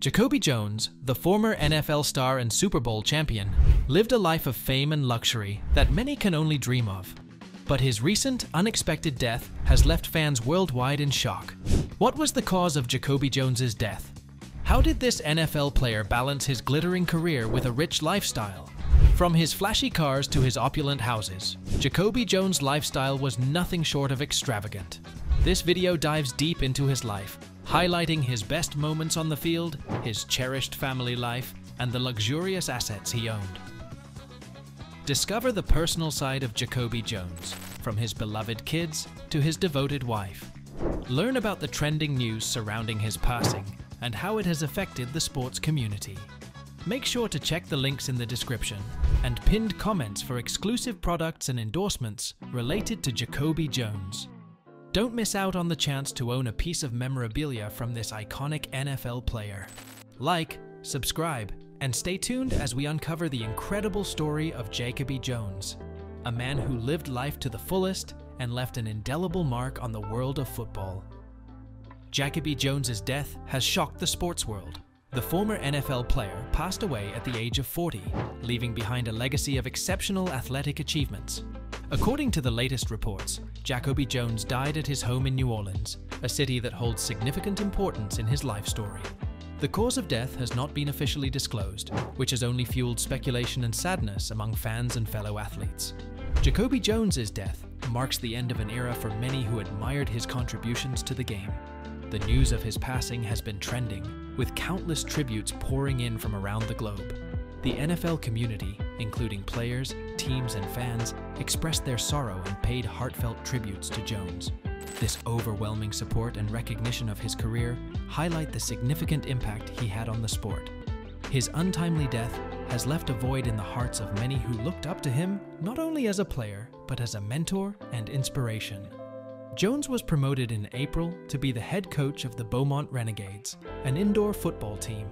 Jacoby Jones, the former NFL star and Super Bowl champion, lived a life of fame and luxury that many can only dream of. But his recent, unexpected death has left fans worldwide in shock. What was the cause of Jacoby Jones's death? How did this NFL player balance his glittering career with a rich lifestyle? From his flashy cars to his opulent houses, Jacoby Jones' lifestyle was nothing short of extravagant. This video dives deep into his life, highlighting his best moments on the field, his cherished family life, and the luxurious assets he owned. Discover the personal side of Jacoby Jones, from his beloved kids to his devoted wife. Learn about the trending news surrounding his passing and how it has affected the sports community. Make sure to check the links in the description and pinned comments for exclusive products and endorsements related to Jacoby Jones. Don't miss out on the chance to own a piece of memorabilia from this iconic NFL player. Like, subscribe, and stay tuned as we uncover the incredible story of Jacoby Jones, a man who lived life to the fullest and left an indelible mark on the world of football. Jacoby Jones's death has shocked the sports world. The former NFL player passed away at the age of 40, leaving behind a legacy of exceptional athletic achievements. According to the latest reports, Jacoby Jones died at his home in New Orleans, a city that holds significant importance in his life story. The cause of death has not been officially disclosed, which has only fueled speculation and sadness among fans and fellow athletes. Jacoby Jones's death marks the end of an era for many who admired his contributions to the game. The news of his passing has been trending, with countless tributes pouring in from around the globe. The NFL community, including players, teams, and fans, expressed their sorrow and paid heartfelt tributes to Jones. This overwhelming support and recognition of his career highlight the significant impact he had on the sport. His untimely death has left a void in the hearts of many who looked up to him not only as a player, but as a mentor and inspiration. Jones was promoted in April to be the head coach of the Beaumont Renegades, an indoor football team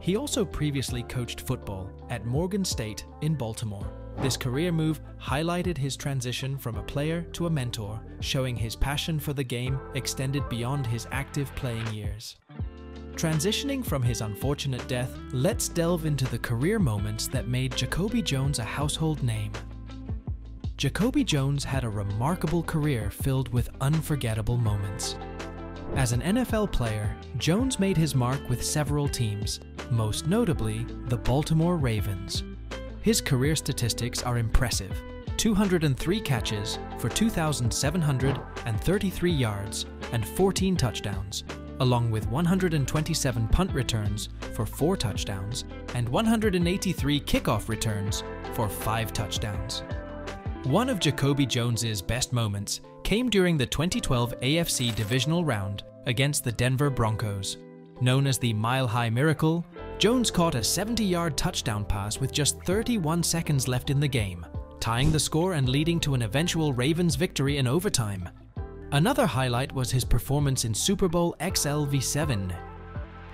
he also previously coached football at Morgan State in Baltimore. This career move highlighted his transition from a player to a mentor, showing his passion for the game extended beyond his active playing years. Transitioning from his unfortunate death, let's delve into the career moments that made Jacoby Jones a household name. Jacoby Jones had a remarkable career filled with unforgettable moments. As an NFL player, Jones made his mark with several teams, most notably the Baltimore Ravens. His career statistics are impressive 203 catches for 2,733 yards and 14 touchdowns, along with 127 punt returns for 4 touchdowns and 183 kickoff returns for 5 touchdowns. One of Jacoby Jones's best moments came during the 2012 AFC Divisional Round against the Denver Broncos. Known as the Mile High Miracle, Jones caught a 70 yard touchdown pass with just 31 seconds left in the game, tying the score and leading to an eventual Ravens victory in overtime. Another highlight was his performance in Super Bowl XLV7.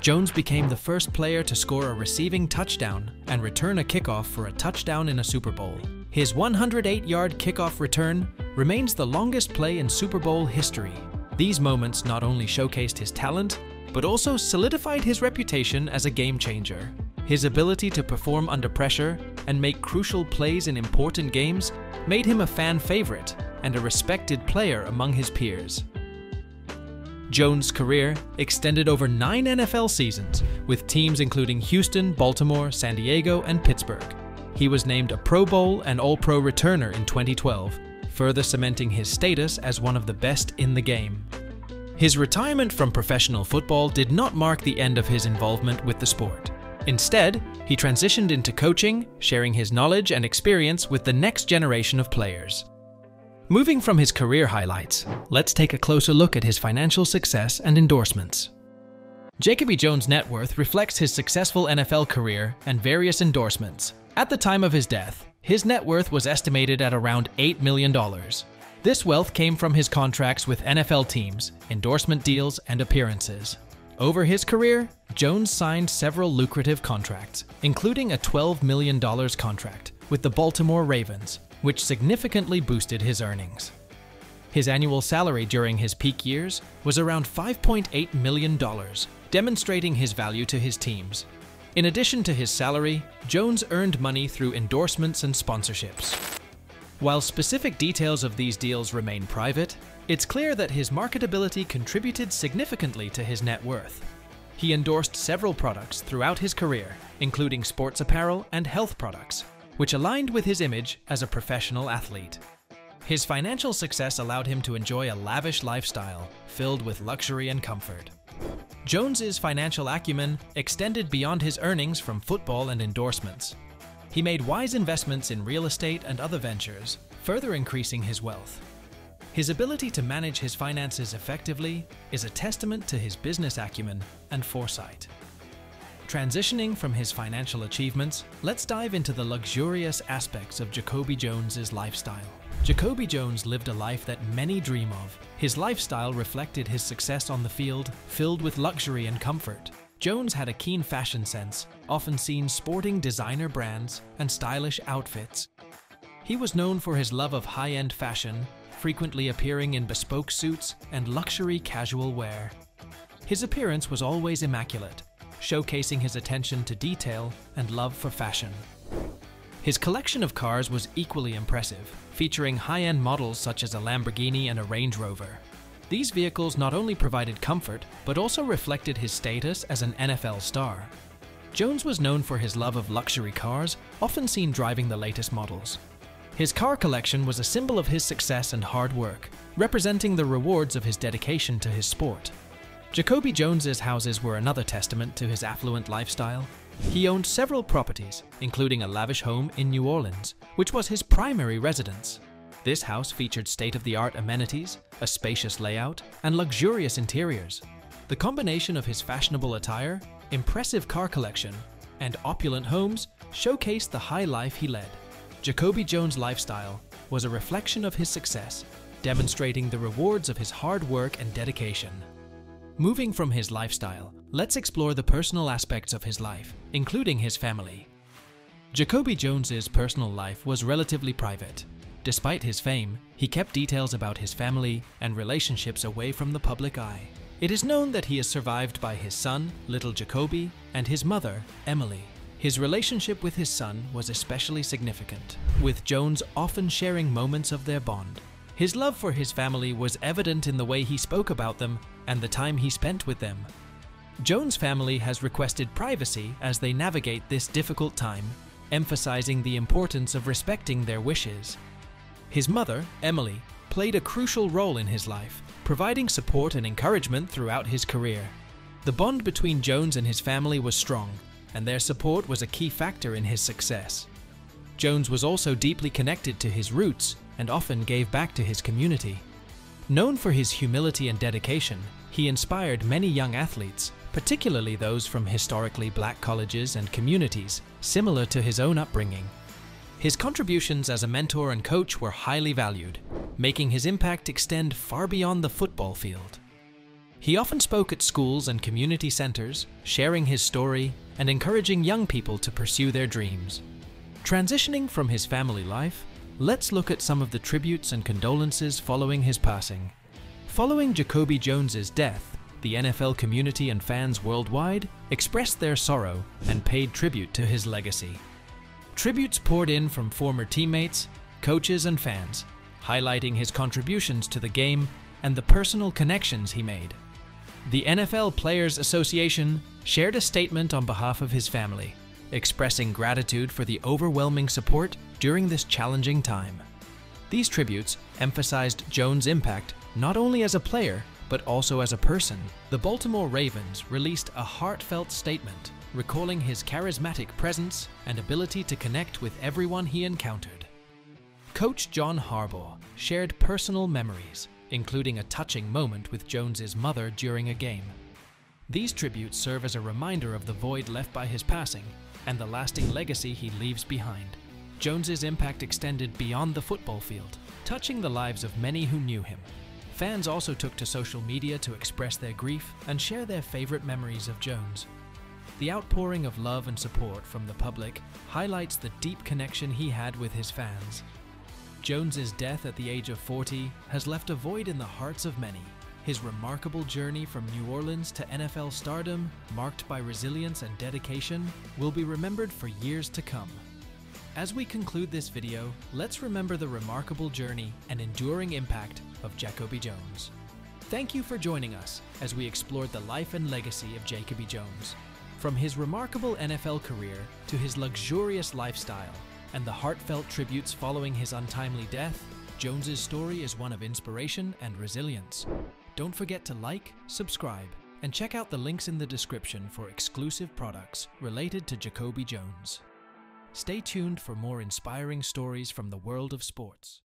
Jones became the first player to score a receiving touchdown and return a kickoff for a touchdown in a Super Bowl. His 108 yard kickoff return remains the longest play in Super Bowl history. These moments not only showcased his talent, but also solidified his reputation as a game changer. His ability to perform under pressure and make crucial plays in important games made him a fan favorite and a respected player among his peers. Jones' career extended over nine NFL seasons, with teams including Houston, Baltimore, San Diego, and Pittsburgh. He was named a Pro Bowl and All Pro returner in 2012, further cementing his status as one of the best in the game. His retirement from professional football did not mark the end of his involvement with the sport. Instead, he transitioned into coaching, sharing his knowledge and experience with the next generation of players. Moving from his career highlights, let's take a closer look at his financial success and endorsements. Jacoby Jones' net worth reflects his successful NFL career and various endorsements. At the time of his death, his net worth was estimated at around $8 million. This wealth came from his contracts with NFL teams, endorsement deals, and appearances. Over his career, Jones signed several lucrative contracts, including a $12 million contract with the Baltimore Ravens, which significantly boosted his earnings. His annual salary during his peak years was around $5.8 million, demonstrating his value to his teams. In addition to his salary, Jones earned money through endorsements and sponsorships. While specific details of these deals remain private, it's clear that his marketability contributed significantly to his net worth. He endorsed several products throughout his career, including sports apparel and health products, which aligned with his image as a professional athlete. His financial success allowed him to enjoy a lavish lifestyle filled with luxury and comfort. Jones's financial acumen extended beyond his earnings from football and endorsements. He made wise investments in real estate and other ventures, further increasing his wealth. His ability to manage his finances effectively is a testament to his business acumen and foresight. Transitioning from his financial achievements, let's dive into the luxurious aspects of Jacoby Jones's lifestyle. Jacoby Jones lived a life that many dream of. His lifestyle reflected his success on the field, filled with luxury and comfort. Jones had a keen fashion sense, often seen sporting designer brands and stylish outfits. He was known for his love of high-end fashion, frequently appearing in bespoke suits and luxury casual wear. His appearance was always immaculate, showcasing his attention to detail and love for fashion. His collection of cars was equally impressive, featuring high-end models such as a Lamborghini and a Range Rover. These vehicles not only provided comfort, but also reflected his status as an NFL star. Jones was known for his love of luxury cars, often seen driving the latest models. His car collection was a symbol of his success and hard work, representing the rewards of his dedication to his sport. Jacoby Jones's houses were another testament to his affluent lifestyle. He owned several properties, including a lavish home in New Orleans, which was his primary residence. This house featured state-of-the-art amenities, a spacious layout, and luxurious interiors. The combination of his fashionable attire, impressive car collection, and opulent homes showcased the high life he led. Jacoby Jones' lifestyle was a reflection of his success, demonstrating the rewards of his hard work and dedication. Moving from his lifestyle, let's explore the personal aspects of his life, including his family. Jacoby Jones's personal life was relatively private. Despite his fame, he kept details about his family and relationships away from the public eye. It is known that he is survived by his son, little Jacoby, and his mother, Emily. His relationship with his son was especially significant, with Jones often sharing moments of their bond. His love for his family was evident in the way he spoke about them and the time he spent with them. Jones' family has requested privacy as they navigate this difficult time, emphasizing the importance of respecting their wishes. His mother, Emily, played a crucial role in his life, providing support and encouragement throughout his career. The bond between Jones and his family was strong, and their support was a key factor in his success. Jones was also deeply connected to his roots and often gave back to his community. Known for his humility and dedication, he inspired many young athletes, particularly those from historically black colleges and communities, similar to his own upbringing. His contributions as a mentor and coach were highly valued, making his impact extend far beyond the football field. He often spoke at schools and community centers, sharing his story and encouraging young people to pursue their dreams. Transitioning from his family life, let's look at some of the tributes and condolences following his passing. Following Jacoby Jones's death, the NFL community and fans worldwide expressed their sorrow and paid tribute to his legacy. Tributes poured in from former teammates, coaches, and fans, highlighting his contributions to the game and the personal connections he made. The NFL Players Association shared a statement on behalf of his family, expressing gratitude for the overwhelming support during this challenging time. These tributes emphasized Jones' impact not only as a player, but also as a person. The Baltimore Ravens released a heartfelt statement recalling his charismatic presence and ability to connect with everyone he encountered. Coach John Harbaugh shared personal memories including a touching moment with Jones's mother during a game. These tributes serve as a reminder of the void left by his passing and the lasting legacy he leaves behind. Jones's impact extended beyond the football field, touching the lives of many who knew him. Fans also took to social media to express their grief and share their favorite memories of Jones. The outpouring of love and support from the public highlights the deep connection he had with his fans Jones's death at the age of 40 has left a void in the hearts of many. His remarkable journey from New Orleans to NFL stardom, marked by resilience and dedication, will be remembered for years to come. As we conclude this video, let's remember the remarkable journey and enduring impact of Jacoby Jones. Thank you for joining us as we explored the life and legacy of Jacoby Jones. From his remarkable NFL career to his luxurious lifestyle and the heartfelt tributes following his untimely death, Jones's story is one of inspiration and resilience. Don't forget to like, subscribe, and check out the links in the description for exclusive products related to Jacoby Jones. Stay tuned for more inspiring stories from the world of sports.